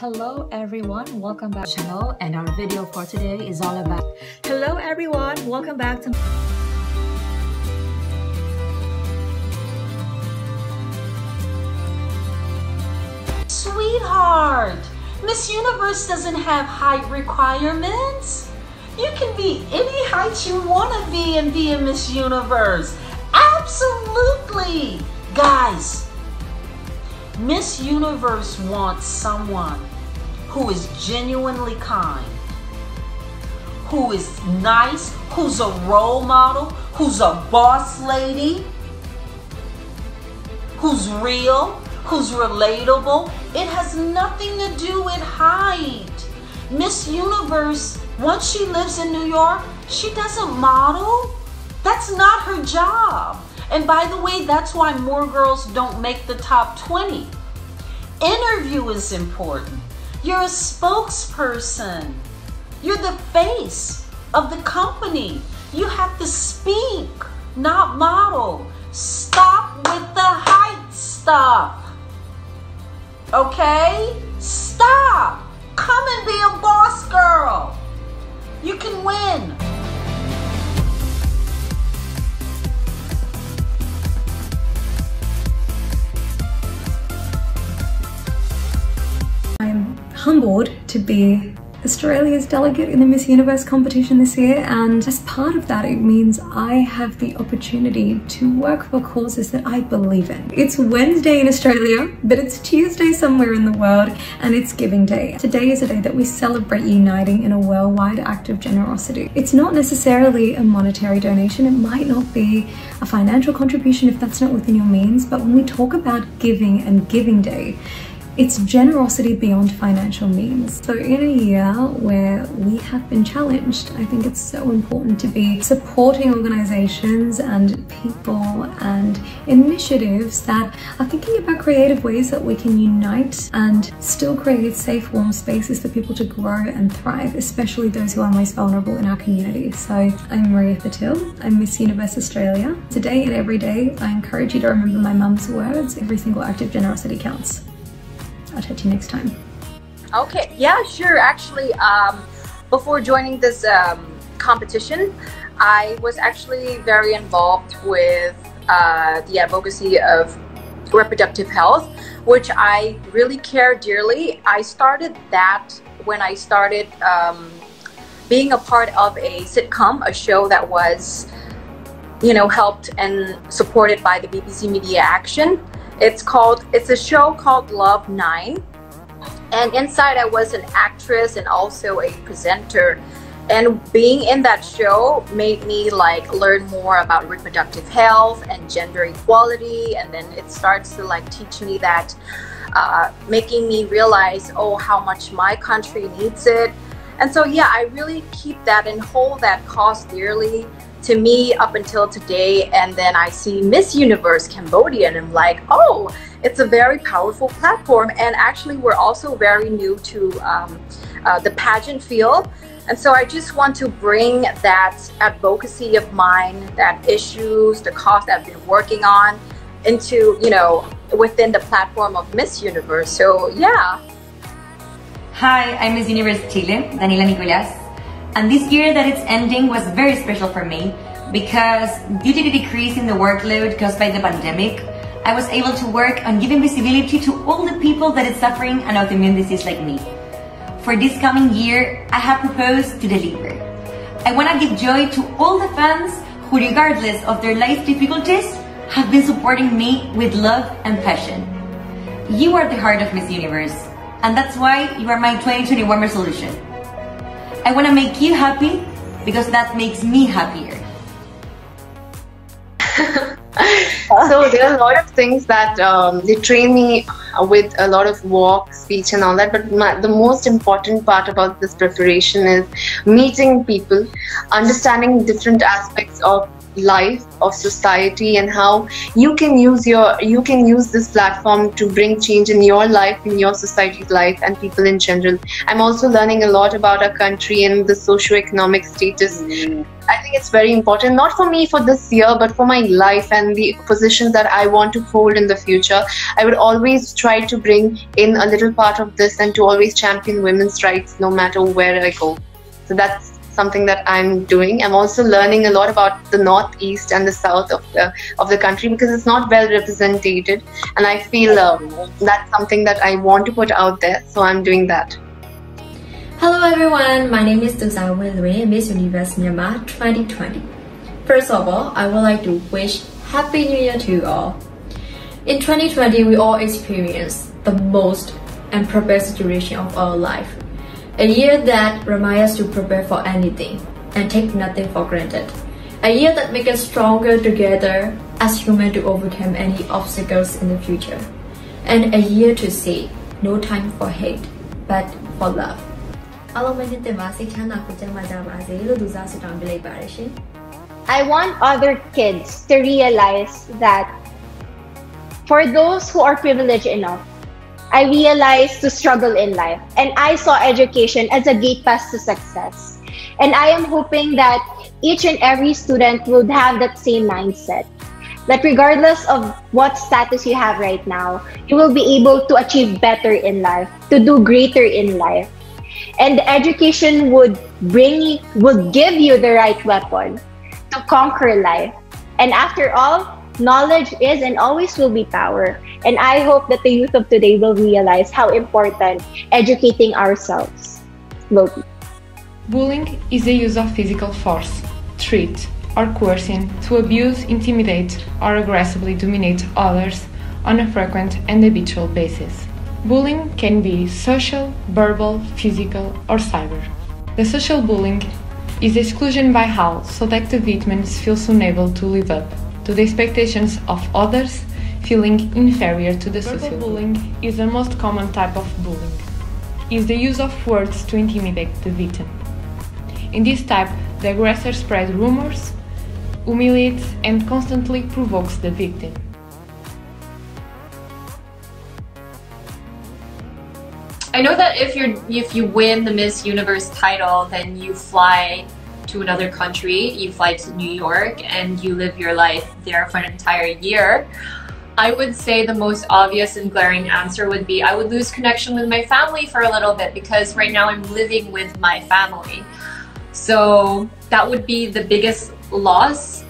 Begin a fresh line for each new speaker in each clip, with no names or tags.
Hello everyone, welcome back to the channel and our video for today is all about Hello everyone, welcome back to
Sweetheart, Miss Universe doesn't have height requirements. You can be any height you want to be and be a Miss Universe. Absolutely. Guys, Miss Universe wants someone who is genuinely kind, who is nice, who's a role model, who's a boss lady, who's real, who's relatable. It has nothing to do with height. Miss Universe, once she lives in New York, she doesn't model. That's not her job. And by the way, that's why more girls don't make the top 20. Interview is important. You're a spokesperson. You're the face of the company. You have to speak, not model. Stop with the height stuff. Okay? Stop. Come and be a boss girl. You can win.
Humbled to be Australia's delegate in the Miss Universe competition this year and as part of that it means I have the opportunity to work for causes that I believe in. It's Wednesday in Australia but it's Tuesday somewhere in the world and it's Giving Day. Today is a day that we celebrate uniting in a worldwide act of generosity. It's not necessarily a monetary donation, it might not be a financial contribution if that's not within your means but when we talk about giving and Giving Day it's generosity beyond financial means. So in a year where we have been challenged, I think it's so important to be supporting organizations and people and initiatives that are thinking about creative ways that we can unite and still create safe, warm spaces for people to grow and thrive, especially those who are most vulnerable in our community. So I'm Maria Thattil, I'm Miss Universe Australia. Today and every day, I encourage you to remember my mum's words, every single act of generosity counts. I'll chat to you next time.
Okay, yeah, sure. Actually, um, before joining this um, competition, I was actually very involved with uh, the advocacy of reproductive health, which I really care dearly. I started that when I started um, being a part of a sitcom, a show that was, you know, helped and supported by the BBC Media Action. It's called, it's a show called Love 9. And inside I was an actress and also a presenter. And being in that show made me like learn more about reproductive health and gender equality. And then it starts to like teach me that, uh, making me realize, oh, how much my country needs it. And so, yeah, I really keep that and hold that cause dearly to me up until today and then I see Miss Universe Cambodia and I'm like oh it's a very powerful platform. And actually we're also very new to um, uh, the pageant field. And so I just want to bring that advocacy of mine that issues the cause that I've been working on into you know within the platform of Miss Universe. So yeah.
Hi, I'm Miss Universe Chile, Daniela Nicolas. And this year that it's ending was very special for me because due to the decrease in the workload caused by the pandemic, I was able to work on giving visibility to all the people that is suffering an autoimmune disease like me. For this coming year, I have proposed to deliver. I want to give joy to all the fans who, regardless of their life difficulties, have been supporting me with love and passion. You are the heart of Miss Universe, and that's why you are my 2021 resolution. I want to make you happy because that makes me happier.
so there are a lot of things that um, they train me with a lot of walk, speech, and all that. But my, the most important part about this preparation is meeting people, understanding different aspects of life of society and how you can use your you can use this platform to bring change in your life in your society's life and people in general. I'm also learning a lot about our country and the socio-economic status. I think it's very important not for me for this year but for my life and the positions that i want to hold in the future. I would always try to bring in a little part of this and to always champion women's rights no matter where i go. So that's something that I'm doing. I'm also learning a lot about the northeast and the south of the of the country because it's not well represented, and I feel uh, that's something that I want to put out there. So I'm doing that.
Hello everyone, my name is Thuzar Wint Lwin, Miss Universe Myanmar 2020. First of all, I would like to wish Happy New Year to you all. In 2020, we all experienced the most and situation of our life a year that reminds us to prepare for anything and take nothing for granted. A year that makes us stronger together as humans to overcome any obstacles in the future. And a year to say, no time for hate, but for love. အားလုံးပဲနှစ်သက်ပါစိတ်ချမ်းသာကိုကျန်းမာကြပါစေလို့သူစားဆုတောင်းပေးလိုက်ပါတယ်ရှင်
I want other kids to realize that for those who are privileged enough I realized to struggle in life. And I saw education as a gate pass to success. And I am hoping that each and every student would have that same mindset. That regardless of what status you have right now, you will be able to achieve better in life, to do greater in life. And education would bring would give you the right weapon to conquer life. And after all, knowledge is and always will be power. And I hope that the youth of today will realize how important educating ourselves will be.
Bullying is the use of physical force, threat, or coercion to abuse, intimidate, or aggressively dominate others on a frequent and habitual basis. Bullying can be social, verbal, physical, or cyber. The social bullying is exclusion by how so that the victims feel unable to live up to the expectations of others, feeling inferior to the social bullying is the most common type of bullying. Is the use of words to intimidate the victim. In this type, the aggressor spreads rumors, humiliates and constantly provokes the victim.
I know that if you're if you win the Miss Universe title, then you fly to another country, you fly to New York and you live your life there for an entire year, I would say the most obvious and glaring answer would be I would lose connection with my family for a little bit because right now I'm living with my family. So that would be the biggest loss.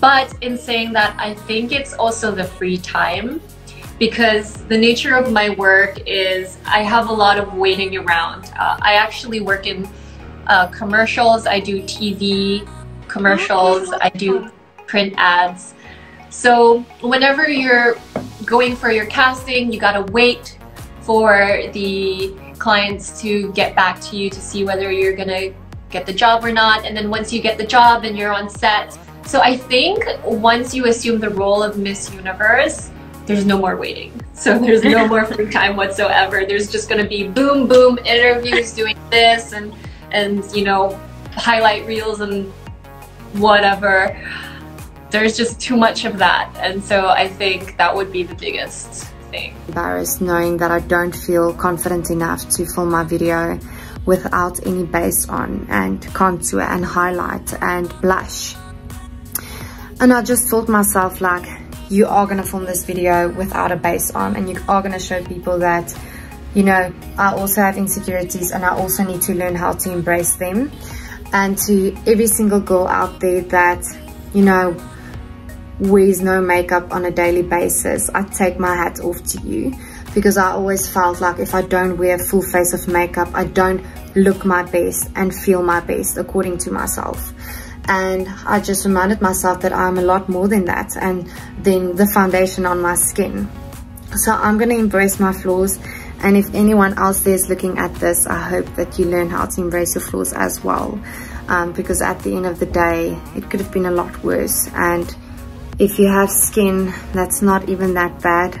But in saying that, I think it's also the free time because the nature of my work is I have a lot of waiting around. Uh, I actually work in uh, commercials, I do TV commercials, I do print ads. So whenever you're going for your casting, you gotta wait for the clients to get back to you to see whether you're gonna get the job or not. And then once you get the job and you're on set. So I think once you assume the role of Miss Universe, there's no more waiting. So there's no more free time whatsoever. There's just gonna be boom, boom, interviews doing this and and you know highlight reels and whatever there's just too much of that and so I think that would be the biggest thing.
Embarrassed knowing that I don't feel confident enough to film my video without any base on and contour and highlight and blush and I just thought myself like you are gonna film this video without a base on and you are gonna show people that you know, I also have insecurities and I also need to learn how to embrace them. And to every single girl out there that, you know, wears no makeup on a daily basis, I take my hat off to you because I always felt like if I don't wear a full face of makeup, I don't look my best and feel my best according to myself. And I just reminded myself that I'm a lot more than that and then the foundation on my skin. So I'm going to embrace my flaws and if anyone else there is looking at this, I hope that you learn how to embrace your flaws as well. Um, because at the end of the day, it could have been a lot worse. And if you have skin that's not even that bad,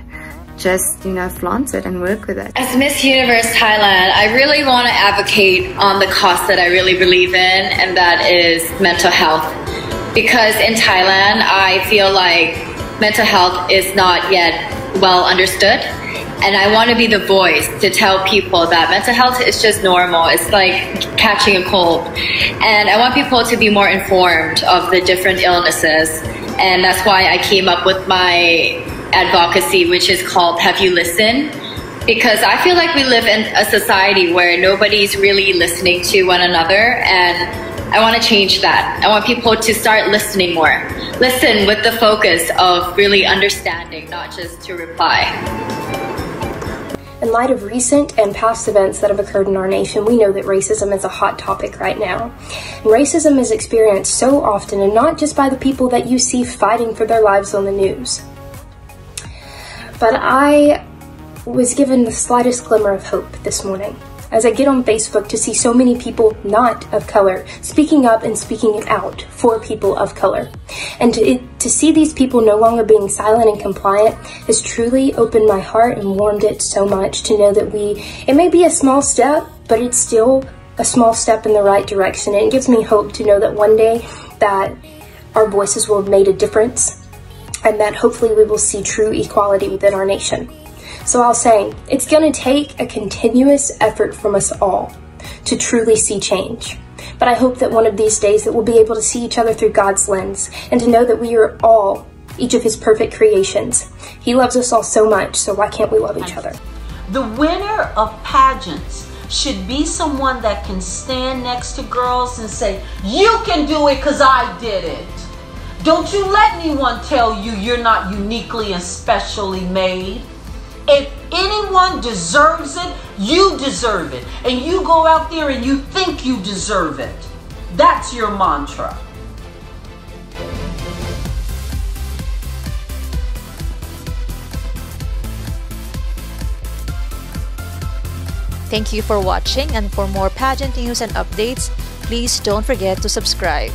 just, you know, flaunt it and work with it.
As Miss Universe Thailand, I really want to advocate on the cause that I really believe in, and that is mental health. because in Thailand, I feel like mental health is not yet well understood. And I want to be the voice to tell people that mental health is just normal. It's like catching a cold. And I want people to be more informed of the different illnesses. And that's why I came up with my advocacy, which is called Have You Listened? Because I feel like we live in a society where nobody's really listening to one another. And I want to change that. I want people to start listening more. Listen with the focus of really understanding, not just to reply.
In light of recent and past events that have occurred in our nation, we know that racism is a hot topic right now. And racism is experienced so often, and not just by the people that you see fighting for their lives on the news. But I was given the slightest glimmer of hope this morning as I get on Facebook to see so many people not of color speaking up and speaking out for people of color. And to, to see these people no longer being silent and compliant has truly opened my heart and warmed it so much to know that we, it may be a small step, but it's still a small step in the right direction. And it gives me hope to know that one day that our voices will have made a difference and that hopefully we will see true equality within our nation. So I'll say, it's going to take a continuous effort from us all to truly see change. But I hope that one of these days that we'll be able to see each other through God's lens and to know that we are all each of his perfect creations. He loves us all so much, so why can't we love each other?
The winner of pageants should be someone that can stand next to girls and say, You can do it because I did it. Don't you let anyone tell you you're not uniquely and specially made. If anyone deserves it, you deserve it. And you go out there and you think you deserve it. That's your mantra.
Thank you for watching and for more pageant news and updates, please don't forget to subscribe.